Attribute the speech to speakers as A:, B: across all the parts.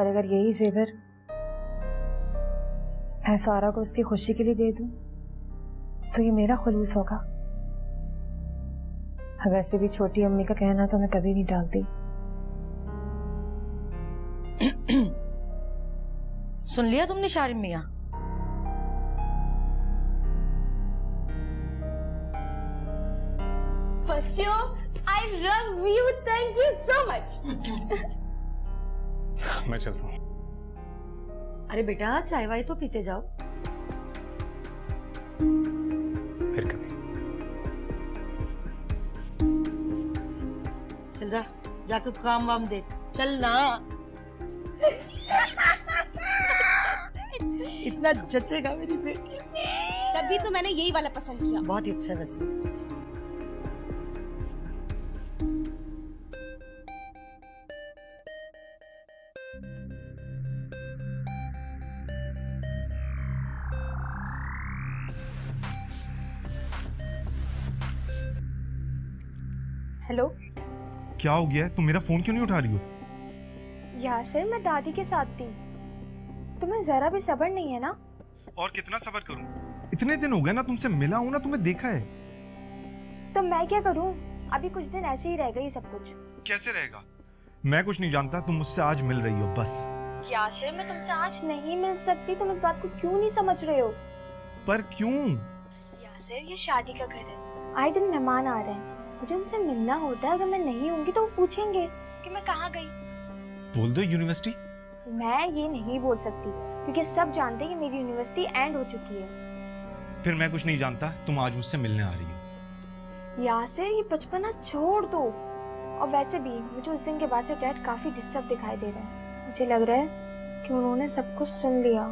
A: और अगर यही जेवर मैं सारा को उसकी खुशी के लिए दे दूँ तो ये मेरा खुलूस होगा। वैसे भी छोटी अम्मी का कहना तो मैं कभी नहीं डालती।
B: सुन लिया तुमने शारिम मिया?
C: बच्चों I love you thank you so much
D: मैं चलता हूँ।
B: अरे बेटा चाय वाय तो पीते जाओ।
D: फिर कभी।
B: चल जा जाके काम वाम दे चल ना। इतना जचेगा मेरी बेटी।
C: तभी तो मैंने यही वाला पसंद किया।
B: बहुत ही अच्छा है वैसे।
E: हेलो
D: क्या हो गया तुम मेरा फ़ोन क्यों नहीं उठा रही हो?
E: यासिर मैं दादी के साथ थी। तुम्हें जरा भी सबर नहीं है ना?
D: और कितना सबर करूँ? इतने दिन हो गए ना तुमसे मिला हूँ ना तुम्हें देखा है।
E: तो मैं क्या करूँ? अभी कुछ दिन ऐसे ही रह गई सब कुछ।
D: कैसे रहेगा? मैं कुछ नहीं जानता तुम मुझसे आज मिल रही हो बस।
E: यासिर मैं तुमसे आज नहीं मिल सकती तुम इस बात को क्यों नहीं समझ रहे हो?
D: पर क्यों?
E: यासिर ये शादी का घर है। आए दिन मेहमान आ रहे हैं। मुझे उनसे मिलना होता है अगर मैं नहीं होंगी तो वो पूछेंगे कि मैं कहाँ गई।
D: बोल दो यूनिवर्सिटी
E: मैं ये नहीं बोल सकती क्योंकि सब जानते हैं कि मेरी यूनिवर्सिटी एंड हो चुकी है।
D: फिर मैं कुछ नहीं जानता तुम आज मुझसे मिलने आ रही हो।
E: यासिर ये बचपना छोड़ दो। और वैसे भी मुझे उस दिन के बाद से डैड काफ़ी डिस्टर्ब दिखाई दे रहे हैं। मुझे लग रहा है कि उन्होंने सब कुछ सुन लिया।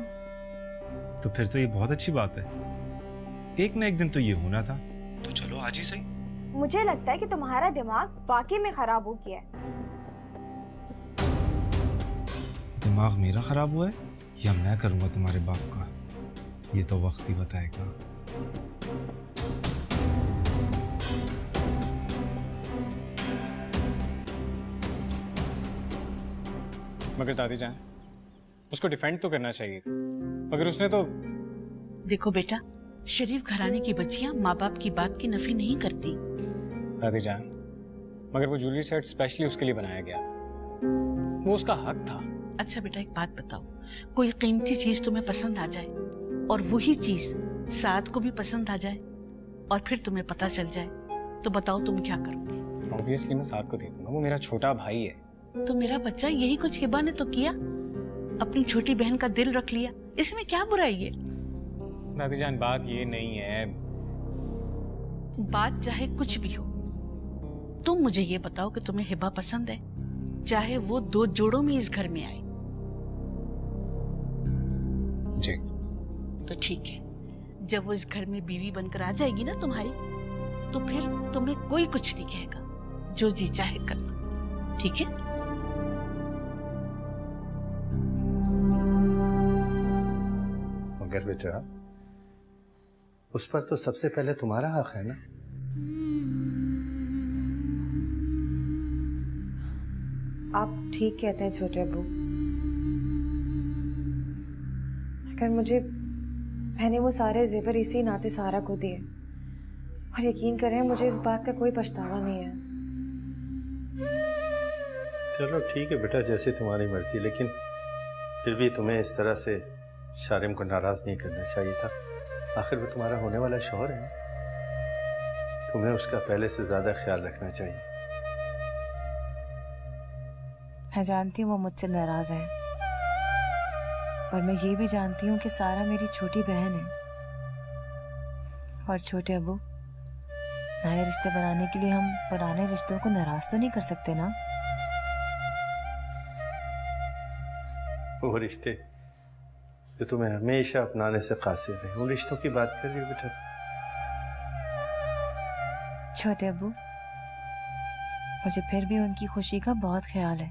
D: तो फिर तो ये बहुत अच्छी बात है। एक ना एक दिन तो ये होना था। तो चलो आज ही सही।
E: मुझे लगता है कि तुम्हारा दिमाग वाकई में खराब हो गया है।
D: दिमाग मेरा खराब हुआ है या मैं करूँगा तुम्हारे बाप का? ये तो वक्त ही बताएगा।
F: मगर दादी जान उसको डिफेंड तो करना चाहिए मगर उसने तो
G: देखो बेटा शरीफ घराने की बच्चियाँ माँ बाप की बात की नफी नहीं करती।
F: दादी जान मगर वो ज्वेलरी सेट स्पेशली उसके लिए बनाया गया वो उसका हक था।
G: अच्छा बेटा एक बात बताओ। कोई कीमती चीज़ तुम्हें पसंद आ जाए और वही चीज़ साद को भी पसंद आ जाए और फिर तुम्हें पता चल जाए तो बताओ तुम क्या करोगे?
F: ऑब्वियसली मैं साथ को दे दूँगा। वो मेरा छोटा भाई है।
G: तो मेरा बच्चा यही कुछ हिबा ने तो किया? अपनी छोटी बहन का दिल रख लिया। इसमें क्या बुराई है?
F: दादी जान बात ये नहीं है।
G: बात चाहे कुछ भी हो तुम मुझे ये बताओ कि तुम्हें हिबा पसंद है चाहे वो दो जोड़ों में इस घर में आए।
F: जी।
G: तो ठीक है जब वो इस घर में बीवी बनकर आ जाएगी ना तुम्हारी तो फिर तुम्हें कोई कुछ नहीं कहेगा जो जी चाहे करना। ठीक है?
H: मगर बेटा उस पर तो सबसे पहले तुम्हारा हक है ना?
A: आप ठीक कहते हैं छोटे अबू। अगर मुझे मैंने वो सारे जेवर इसी नाते सारा को दिए और यकीन करें मुझे इस बात का कोई पछतावा नहीं है।
H: चलो ठीक है बेटा जैसे तुम्हारी मर्ज़ी लेकिन फिर भी तुम्हें इस तरह से शारिम को नाराज़ नहीं करना चाहिए था। आखिर वो तुम्हारा होने वाला शोहर है। तुम्हें उसका पहले से ज़्यादा ख्याल रखना चाहिए।
A: मैं जानती हूँ वो मुझसे नाराज़ है। और मैं ये भी जानती हूँ कि सारा मेरी छोटी बहन है। और छोटे अबू नए रिश्ते बनाने के लिए हम पुराने रिश्तों को नाराज़ तो नहीं कर सकते ना?
H: वो रिश्ते जो तुम्हें हमेशा अपनाने से कासिर रहे उन रिश्तों की बात कर रही हो बेटा?
A: छोटे अबू मुझे फिर भी उनकी खुशी का बहुत ख्याल है।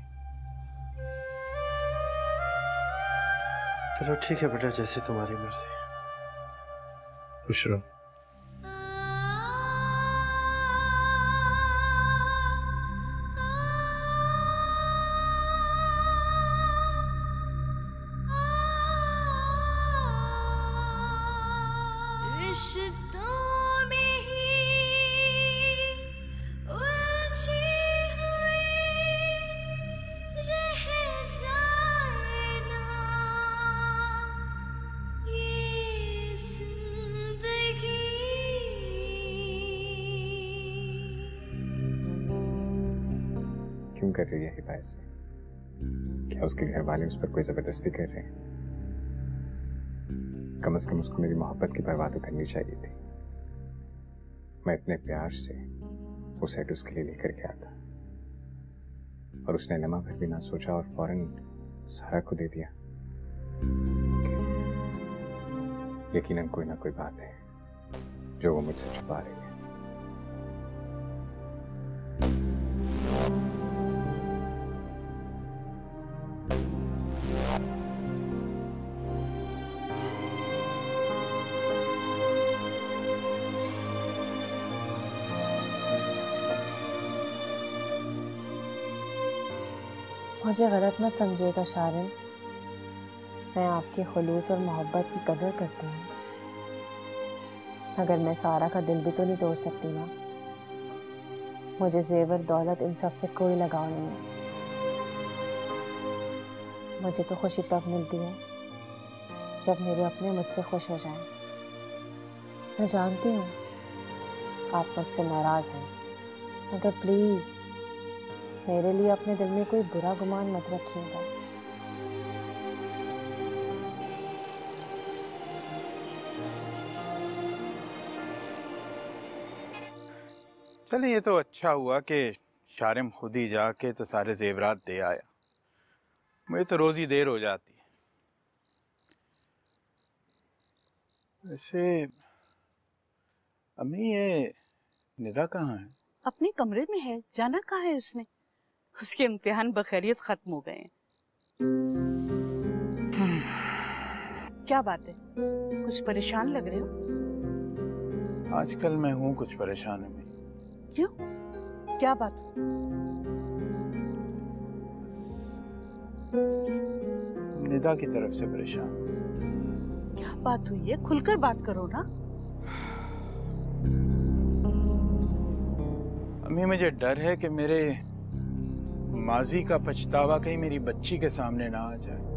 H: चलो ठीक है बेटा जैसे तुम्हारी मर्ज़ी। खुश रहो।
I: ही
F: क्यों कर रही है हिबा ऐसे क्या उसके घर वाले उस पर कोई ज़बरदस्ती कर रहे हैं कम से कम उसको मेरी मोहब्बत की परवाह तो करनी चाहिए थी। मैं इतने प्यार से वो सेट उसके लिए लेकर गया था और उसने लम्हा भर भी ना सोचा और फ़ौरन सारा को दे दिया। यकीनन कोई ना कोई बात है जो वो मुझसे छुपा रही।
A: मुझे गलत मत समझिएगा शारन। मैं आपके खलूस और मोहब्बत की कदर करती हूँ। मगर मैं सारा का दिल भी तो नहीं तोड़ सकती ना। मुझे जेवर, दौलत, इन सबसे कोई लगाव नहीं है। मुझे तो खुशी तब मिलती है, जब मेरे अपने मुझसे खुश हो जाए। मैं जानती हूँ, आप मुझसे नाराज़ हैं। मगर प्लीज़ मेरे लिए अपने दिल में कोई बुरा गुमान मत रखिएगा।
J: चले ये तो अच्छा हुआ कि शारिम खुद ही जाके तो सारे जेवरात दे आया। मुझे तो रोज़ ही देर हो जाती है। वैसे अम्मी ये निदा कहाँ है?
G: अपने कमरे में है। जाना कहाँ है उसने? उसके इम्तिहान बखैरियत खत्म हो गए हैं। क्या बात है? कुछ परेशान लग रहे हो?
J: आजकल मैं हूँ कुछ परेशान अम्मी
G: क्यों? क्या बात
J: निदा की तरफ़ से परेशान।
G: क्या बात हुई है? खुलकर बात करो ना।
J: अम्मी मुझे डर है कि मेरे माजी का पछतावा कहीं मेरी बच्ची के सामने ना आ जाए।